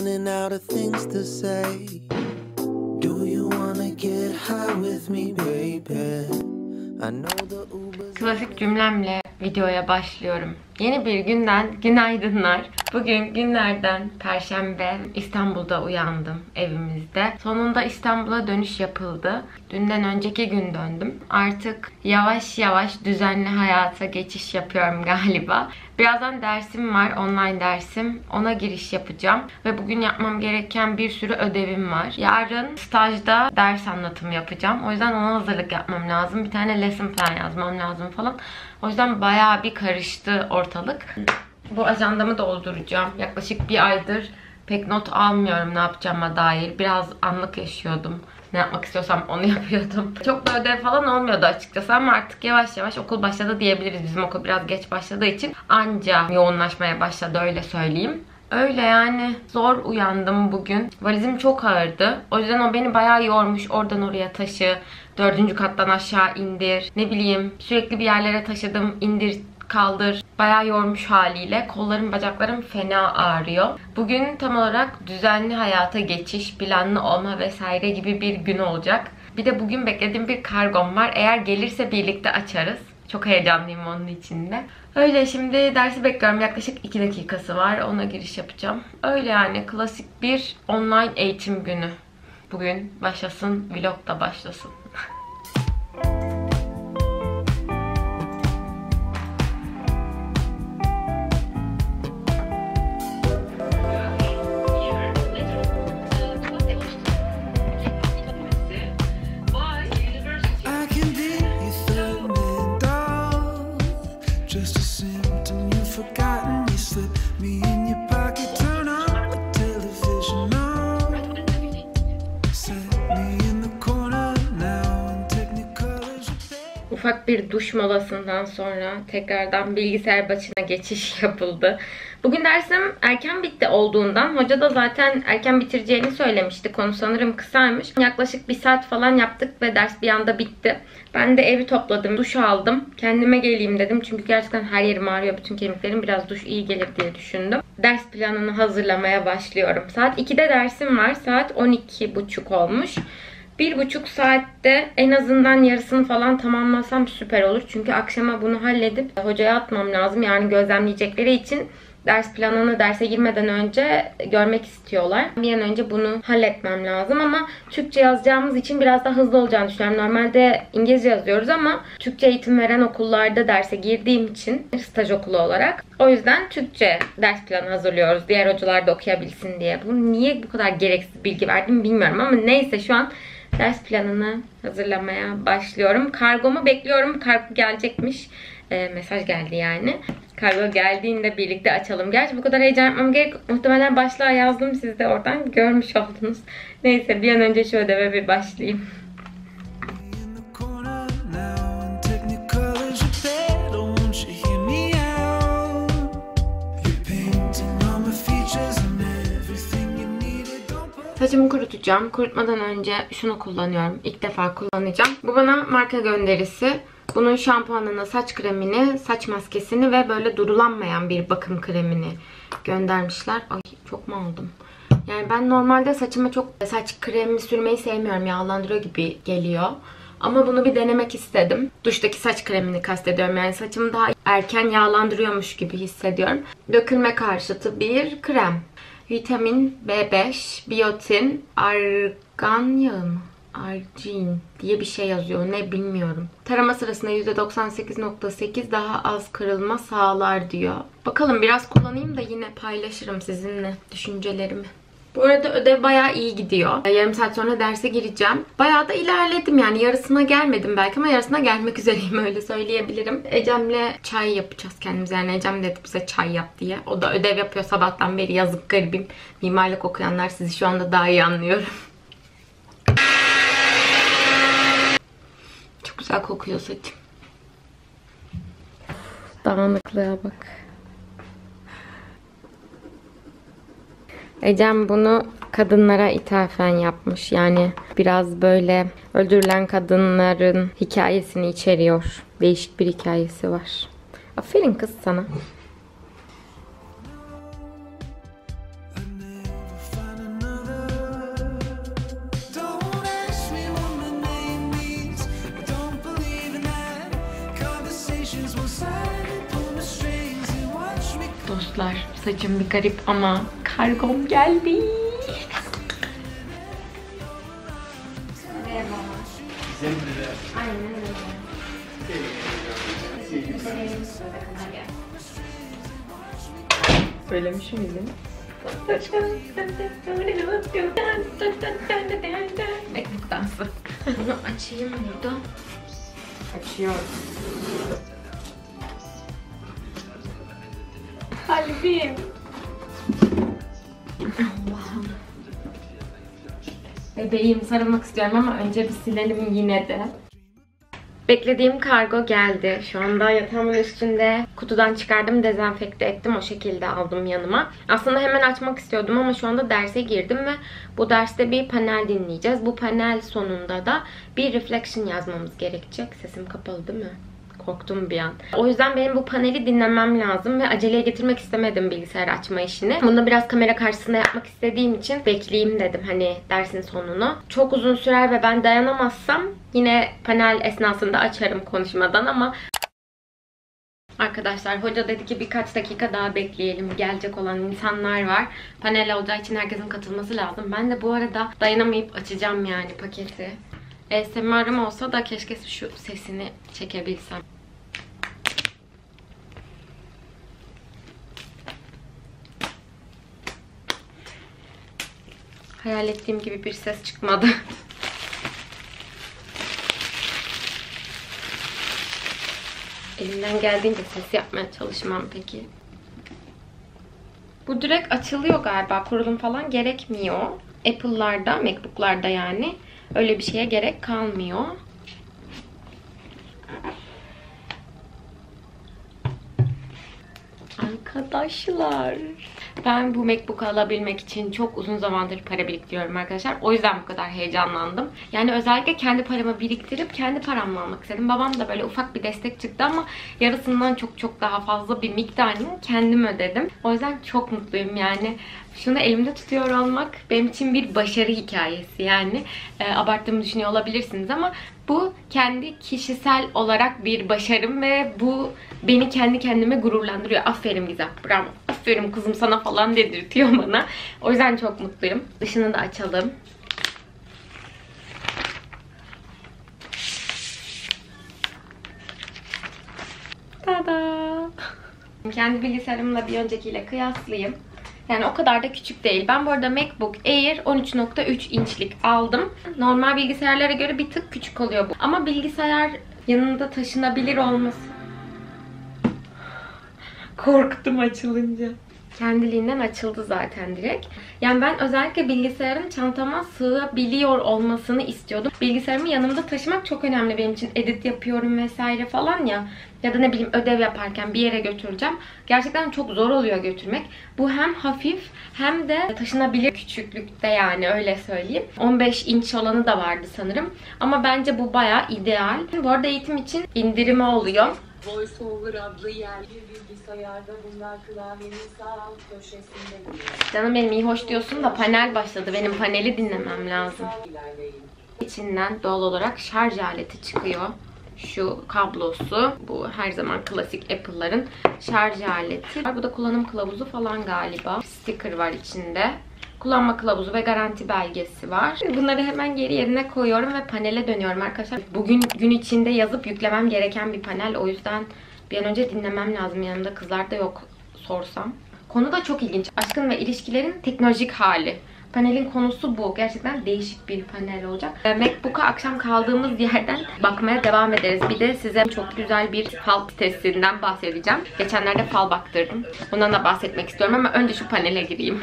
Running out of things to say. Do you wanna get high with me, baby? I know the Uber's Klasik cümlemle videoya başlıyorum. Yeni bir günden günaydınlar. Bugün günlerden Perşembe İstanbul'da uyandım evimizde. Sonunda İstanbul'a dönüş yapıldı. Dünden önceki gün döndüm. Artık yavaş yavaş düzenli hayata geçiş yapıyorum galiba. Birazdan dersim var, online dersim. Ona giriş yapacağım. Ve bugün yapmam gereken bir sürü ödevim var. Yarın stajda ders anlatımı yapacağım. O yüzden ona hazırlık yapmam lazım. Bir tane lesson plan yazmam lazım falan. O yüzden bayağı bir karıştı ortalık. Bu ajandamı dolduracağım. Yaklaşık bir aydır pek not almıyorum ne yapacağıma dair. Biraz anlık yaşıyordum. Ne yapmak istiyorsam onu yapıyordum. Çok da ödev falan olmuyordu açıkçası ama artık yavaş yavaş okul başladı diyebiliriz. Bizim okul biraz geç başladığı için anca yoğunlaşmaya başladı öyle söyleyeyim. Öyle yani zor uyandım bugün. Valizim çok ağırdı. O yüzden o beni bayağı yormuş. Oradan oraya taşı. Dördüncü kattan aşağı indir. Ne bileyim sürekli bir yerlere taşıdım. indir kaldır. Bayağı yormuş haliyle. Kollarım bacaklarım fena ağrıyor. Bugün tam olarak düzenli hayata geçiş, planlı olma vesaire gibi bir gün olacak. Bir de bugün beklediğim bir kargom var. Eğer gelirse birlikte açarız. Çok heyecanlıyım onun içinde. Öyle şimdi dersi bekliyorum. Yaklaşık 2 dakikası var. Ona giriş yapacağım. Öyle yani klasik bir online eğitim günü. Bugün başlasın, vlog da başlasın. Bir duş molasından sonra tekrardan bilgisayar başına geçiş yapıldı. Bugün dersim erken bitti olduğundan hoca da zaten erken bitireceğini söylemişti. Konu sanırım kısaymış. Yaklaşık bir saat falan yaptık ve ders bir anda bitti. Ben de evi topladım, duş aldım. Kendime geleyim dedim çünkü gerçekten her yerim ağrıyor. Bütün kemiklerim biraz duş iyi gelir diye düşündüm. Ders planını hazırlamaya başlıyorum. Saat 2'de dersim var. Saat 12.30 olmuş. Bir buçuk saatte en azından yarısını falan tamamlasam süper olur. Çünkü akşama bunu halledip hocaya atmam lazım. Yani gözlemleyecekleri için ders planını derse girmeden önce görmek istiyorlar. Bir an önce bunu halletmem lazım ama Türkçe yazacağımız için biraz daha hızlı olacağını düşünüyorum. Normalde İngilizce yazıyoruz ama Türkçe eğitim veren okullarda derse girdiğim için staj okulu olarak o yüzden Türkçe ders planı hazırlıyoruz. Diğer hocalar da okuyabilsin diye. Bu niye bu kadar gereksiz bilgi verdim bilmiyorum ama neyse şu an ders planını hazırlamaya başlıyorum. Kargomu bekliyorum. Kargo gelecekmiş. Ee, mesaj geldi yani. Kargo geldiğinde birlikte açalım. Gerçi bu kadar heyecan yapmam gerek. Muhtemelen başlığa yazdım. Siz de oradan görmüş oldunuz. Neyse bir an önce şu ödeve bir başlayayım. Saçımı kurutacağım. Kurutmadan önce şunu kullanıyorum. İlk defa kullanacağım. Bu bana marka gönderisi. Bunun şampuanını, saç kremini, saç maskesini ve böyle durulanmayan bir bakım kremini göndermişler. Ay çok mu aldım? Yani ben normalde saçıma çok saç kremi sürmeyi sevmiyorum. Yağlandırıyor gibi geliyor. Ama bunu bir denemek istedim. Duştaki saç kremini kastediyorum. Yani saçımı daha erken yağlandırıyormuş gibi hissediyorum. Dökülme karşıtı bir krem. Vitamin B5, biyotin, argan yağı mı? Argin diye bir şey yazıyor. Ne bilmiyorum. Tarama sırasında %98.8 daha az kırılma sağlar diyor. Bakalım biraz kullanayım da yine paylaşırım sizinle düşüncelerimi. Bu arada ödev bayağı iyi gidiyor. Yarım saat sonra derse gireceğim. Bayağı da ilerledim yani yarısına gelmedim belki ama yarısına gelmek üzereyim öyle söyleyebilirim. Ecem'le çay yapacağız kendimize. Yani Ecem dedi bize çay yap diye. O da ödev yapıyor sabahtan beri yazık garibim. Mimarlık okuyanlar sizi şu anda daha iyi anlıyorum. Çok güzel kokuyor saçım. Dağınıklığa bak. Ecem bunu kadınlara ithafen yapmış. Yani biraz böyle öldürülen kadınların hikayesini içeriyor. Değişik bir hikayesi var. Aferin kız sana. Dostlar saçım bir garip ama kargom geldi. Aynen öyle. Söylemiş miydim? Mekbuk dansı. Bunu açayım burada. Açıyorum. Kalbim. Allah'ım. Bebeğim sarılmak istiyorum ama önce bir silelim yine de. Beklediğim kargo geldi. Şu anda yatağımın üstünde. Kutudan çıkardım, dezenfekte ettim. O şekilde aldım yanıma. Aslında hemen açmak istiyordum ama şu anda derse girdim ve bu derste bir panel dinleyeceğiz. Bu panel sonunda da bir reflection yazmamız gerekecek. Sesim kapalı değil mi? Korktum bir an. O yüzden benim bu paneli dinlemem lazım ve aceleye getirmek istemedim bilgisayar açma işini. Bunu da biraz kamera karşısında yapmak istediğim için bekleyeyim dedim hani dersin sonunu. Çok uzun sürer ve ben dayanamazsam yine panel esnasında açarım konuşmadan ama Arkadaşlar hoca dedi ki birkaç dakika daha bekleyelim. Gelecek olan insanlar var. Panel olacağı için herkesin katılması lazım. Ben de bu arada dayanamayıp açacağım yani paketi. ASMR'ım olsa da keşke şu sesini çekebilsem. Hayal ettiğim gibi bir ses çıkmadı. Elimden geldiğince ses yapmaya çalışmam peki. Bu direkt açılıyor galiba. Kurulum falan gerekmiyor. Apple'larda, Macbook'larda yani öyle bir şeye gerek kalmıyor. Arkadaşlar ben bu MacBook'u alabilmek için çok uzun zamandır para biriktiriyorum arkadaşlar. O yüzden bu kadar heyecanlandım. Yani özellikle kendi paramı biriktirip kendi paramla almak istedim. Babam da böyle ufak bir destek çıktı ama yarısından çok çok daha fazla bir miktarını kendim ödedim. O yüzden çok mutluyum yani. Şunu elimde tutuyor olmak benim için bir başarı hikayesi yani. E, abarttığımı düşünüyor olabilirsiniz ama bu kendi kişisel olarak bir başarım ve bu beni kendi kendime gururlandırıyor. Aferin Gizem, bravo. Aferin kızım sana falan dedirtiyor bana. O yüzden çok mutluyum. Dışını da açalım. Tada! Kendi bilgisayarımla bir öncekiyle kıyaslayayım. Yani o kadar da küçük değil. Ben bu arada MacBook Air 13.3 inçlik aldım. Normal bilgisayarlara göre bir tık küçük oluyor bu. Ama bilgisayar yanında taşınabilir olması. Korktum açılınca. Kendiliğinden açıldı zaten direkt. Yani ben özellikle bilgisayarın çantama sığabiliyor olmasını istiyordum. Bilgisayarımı yanımda taşımak çok önemli benim için. Edit yapıyorum vesaire falan ya. Ya da ne bileyim ödev yaparken bir yere götüreceğim. Gerçekten çok zor oluyor götürmek. Bu hem hafif hem de taşınabilir küçüklükte yani öyle söyleyeyim. 15 inç olanı da vardı sanırım. Ama bence bu baya ideal. Bu arada eğitim için indirimi oluyor. VoiceOver adlı yerli bilgisayarda bunlar klavyenin sağ köşesinde. Canım benim iyi hoş diyorsun da panel başladı. Benim paneli dinlemem lazım. İçinden doğal olarak şarj aleti çıkıyor. Şu kablosu. Bu her zaman klasik Apple'ların şarj aleti. Bu da kullanım kılavuzu falan galiba. Sticker var içinde. Kullanma kılavuzu ve garanti belgesi var. Bunları hemen geri yerine koyuyorum ve panele dönüyorum arkadaşlar. Bugün gün içinde yazıp yüklemem gereken bir panel. O yüzden bir an önce dinlemem lazım. Yanımda kızlar da yok sorsam. Konu da çok ilginç. Aşkın ve ilişkilerin teknolojik hali. Panelin konusu bu. Gerçekten değişik bir panel olacak. Ee, Macbook'a akşam kaldığımız yerden bakmaya devam ederiz. Bir de size çok güzel bir fal sitesinden bahsedeceğim. Geçenlerde fal baktırdım. Ondan da bahsetmek istiyorum ama önce şu panele gireyim.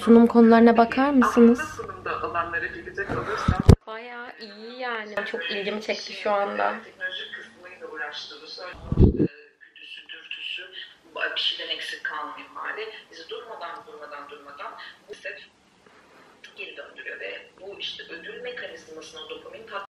Sunum konularına bakar mısınız? sunumda alanlara gelecek olursam Bayağı iyi yani. Çok ilgimi çekti şu anda. teknoloji kısmıyla e, güdüsü, dürtüsü bir şeyden eksik kalmıyor hali. Bizi durmadan durmadan durmadan bu set geri döndürüyor ve bu işte ödül mekanizmasına dopamin tat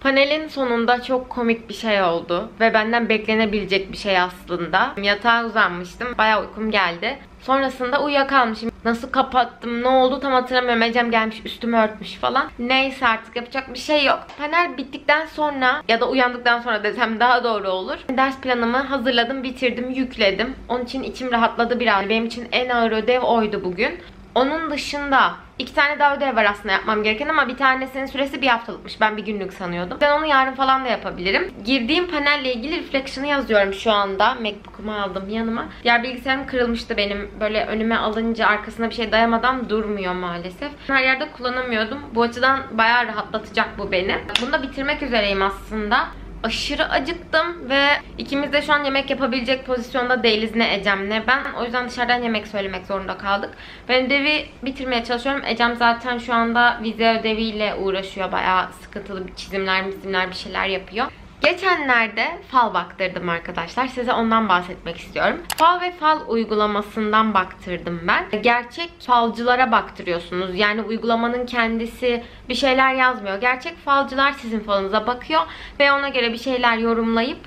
Panelin sonunda çok komik bir şey oldu ve benden beklenebilecek bir şey aslında. Yatağa uzanmıştım. Bayağı uykum geldi. Sonrasında uyuyakalmışım. Nasıl kapattım, ne oldu tam hatırlamıyorum. Ecem gelmiş üstümü örtmüş falan. Neyse artık yapacak bir şey yok. Panel bittikten sonra ya da uyandıktan sonra desem daha doğru olur. Ders planımı hazırladım, bitirdim, yükledim. Onun için içim rahatladı biraz. Benim için en ağır ödev oydu bugün. Onun dışında iki tane daha ödev var aslında yapmam gereken ama bir tanesinin süresi bir haftalıkmış. Ben bir günlük sanıyordum. Ben onu yarın falan da yapabilirim. Girdiğim panelle ilgili reflection'ı yazıyorum şu anda. Macbook'umu aldım yanıma. Diğer bilgisayarım kırılmıştı benim. Böyle önüme alınca arkasına bir şey dayamadan durmuyor maalesef. Her yerde kullanamıyordum. Bu açıdan bayağı rahatlatacak bu beni. Bunu da bitirmek üzereyim aslında aşırı acıktım ve ikimiz de şu an yemek yapabilecek pozisyonda değiliz ne Ecem ne ben. O yüzden dışarıdan yemek söylemek zorunda kaldık. Ben ödevi bitirmeye çalışıyorum. Ecem zaten şu anda vize ödeviyle uğraşıyor. Bayağı sıkıntılı bir çizimler, çizimler bir şeyler yapıyor. Geçenlerde fal baktırdım arkadaşlar. Size ondan bahsetmek istiyorum. Fal ve fal uygulamasından baktırdım ben. Gerçek falcılara baktırıyorsunuz. Yani uygulamanın kendisi bir şeyler yazmıyor. Gerçek falcılar sizin falınıza bakıyor ve ona göre bir şeyler yorumlayıp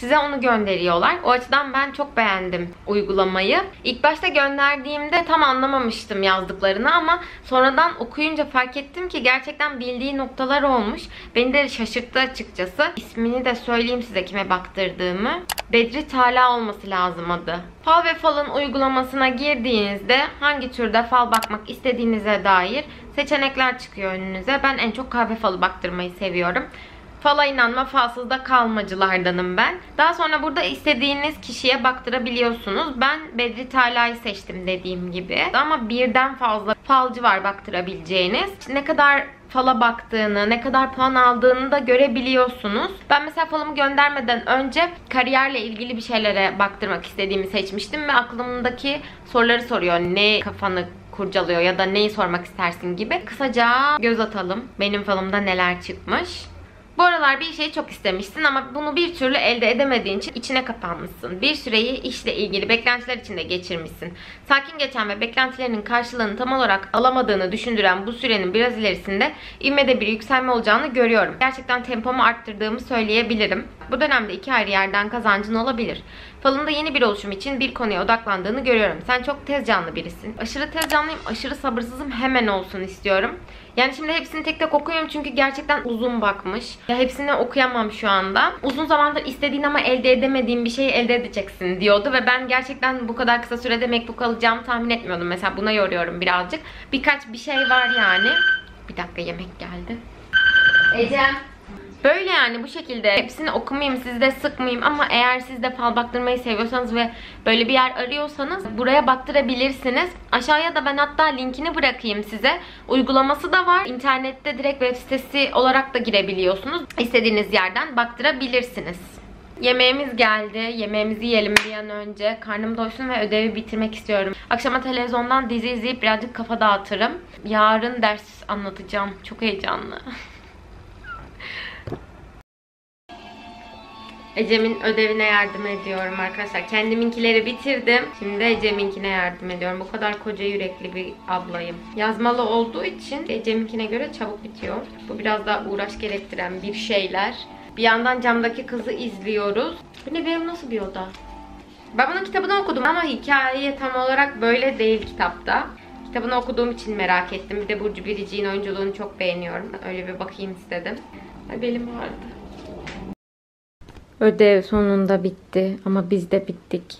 Size onu gönderiyorlar. O açıdan ben çok beğendim uygulamayı. İlk başta gönderdiğimde tam anlamamıştım yazdıklarını ama sonradan okuyunca fark ettim ki gerçekten bildiği noktalar olmuş. Beni de şaşırttı açıkçası. İsmini de söyleyeyim size kime baktırdığımı. Bedri Tala olması lazım adı. Fal ve Fal'ın uygulamasına girdiğinizde hangi türde fal bakmak istediğinize dair seçenekler çıkıyor önünüze. Ben en çok kahve falı baktırmayı seviyorum. Fala inanma, falsızda kalmacılardanım ben. Daha sonra burada istediğiniz kişiye baktırabiliyorsunuz. Ben Bedri Tala'yı seçtim dediğim gibi. Ama birden fazla falcı var baktırabileceğiniz. Ne kadar fala baktığını, ne kadar puan aldığını da görebiliyorsunuz. Ben mesela falımı göndermeden önce kariyerle ilgili bir şeylere baktırmak istediğimi seçmiştim ve aklımdaki soruları soruyor. Ne kafanı kurcalıyor ya da neyi sormak istersin gibi. Kısaca göz atalım. Benim falımda neler çıkmış. Bu aralar bir şeyi çok istemişsin ama bunu bir türlü elde edemediğin için içine kapanmışsın. Bir süreyi işle ilgili beklentiler içinde geçirmişsin. Sakin geçen ve beklentilerinin karşılığını tam olarak alamadığını düşündüren bu sürenin biraz ilerisinde ivmede bir yükselme olacağını görüyorum. Gerçekten tempomu arttırdığımı söyleyebilirim. Bu dönemde iki ayrı yerden kazancın olabilir. Falında yeni bir oluşum için bir konuya odaklandığını görüyorum. Sen çok tez canlı birisin. Aşırı tez canlıyım, aşırı sabırsızım. Hemen olsun istiyorum. Yani şimdi hepsini tek tek okuyorum çünkü gerçekten uzun bakmış. Ya hepsini okuyamam şu anda. Uzun zamandır istediğin ama elde edemediğin bir şeyi elde edeceksin diyordu ve ben gerçekten bu kadar kısa sürede MacBook alacağımı tahmin etmiyordum. Mesela buna yoruyorum birazcık. Birkaç bir şey var yani. Bir dakika yemek geldi. Ecem. Böyle yani bu şekilde hepsini okumayayım sizi de sıkmayayım ama eğer siz de fal baktırmayı seviyorsanız ve böyle bir yer arıyorsanız buraya baktırabilirsiniz. Aşağıya da ben hatta linkini bırakayım size. Uygulaması da var. İnternette direkt web sitesi olarak da girebiliyorsunuz. İstediğiniz yerden baktırabilirsiniz. Yemeğimiz geldi. Yemeğimizi yiyelim bir an önce. Karnım doysun ve ödevi bitirmek istiyorum. Akşama televizyondan dizi izleyip birazcık kafa dağıtırım. Yarın ders anlatacağım. Çok heyecanlı. Ecem'in ödevine yardım ediyorum arkadaşlar. Kendiminkileri bitirdim. Şimdi Ecem'inkine yardım ediyorum. Bu kadar koca yürekli bir ablayım. Yazmalı olduğu için Ecem'inkine göre çabuk bitiyor. Bu biraz daha uğraş gerektiren bir şeyler. Bir yandan camdaki kızı izliyoruz. Bu ne benim nasıl bir oda? Ben bunun kitabını okudum ama hikaye tam olarak böyle değil kitapta. Kitabını okuduğum için merak ettim. Bir de Burcu Biricik'in oyunculuğunu çok beğeniyorum. Öyle bir bakayım istedim. Ay belim vardı. Ödev sonunda bitti ama biz de bittik.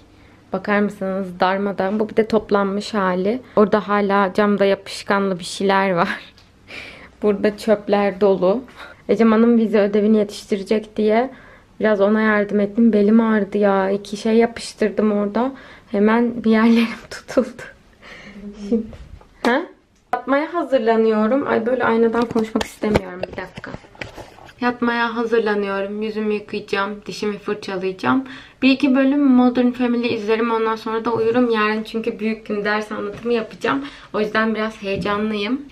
Bakar mısınız darmadan. Bu bir de toplanmış hali. Orada hala camda yapışkanlı bir şeyler var. Burada çöpler dolu. Ecem Hanım vize ödevini yetiştirecek diye biraz ona yardım ettim. Belim ağrıdı ya. İki şey yapıştırdım orada. Hemen bir yerlerim tutuldu. Şimdi. Ha? Yatmaya hazırlanıyorum. Ay böyle aynadan konuşmak istemiyorum. Bir dakika. Yatmaya hazırlanıyorum. Yüzümü yıkayacağım. Dişimi fırçalayacağım. Bir iki bölüm Modern Family izlerim. Ondan sonra da uyurum. Yarın çünkü büyük gün ders anlatımı yapacağım. O yüzden biraz heyecanlıyım.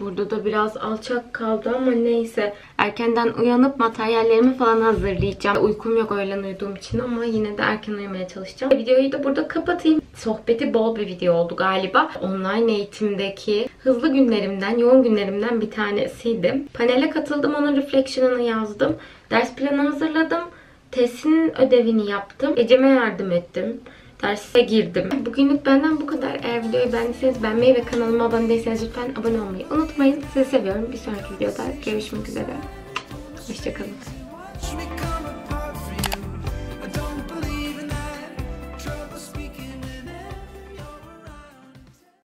Burada da biraz alçak kaldı ama neyse. Erkenden uyanıp materyallerimi falan hazırlayacağım. Uykum yok öğlen uyuduğum için ama yine de erken uyumaya çalışacağım. Videoyu da burada kapatayım. Sohbeti bol bir video oldu galiba. Online eğitimdeki hızlı günlerimden, yoğun günlerimden bir tanesiydi. Panele katıldım, onun reflection'ını yazdım. Ders planı hazırladım. Testinin ödevini yaptım. Ecem'e yardım ettim. Derse girdim. Bugünlük benden bu kadar. Eğer videoyu beğendiyseniz beğenmeyi ve kanalıma abone değilseniz lütfen abone olmayı unutmayın. Sizi seviyorum. Bir sonraki videoda görüşmek üzere. Hoşçakalın.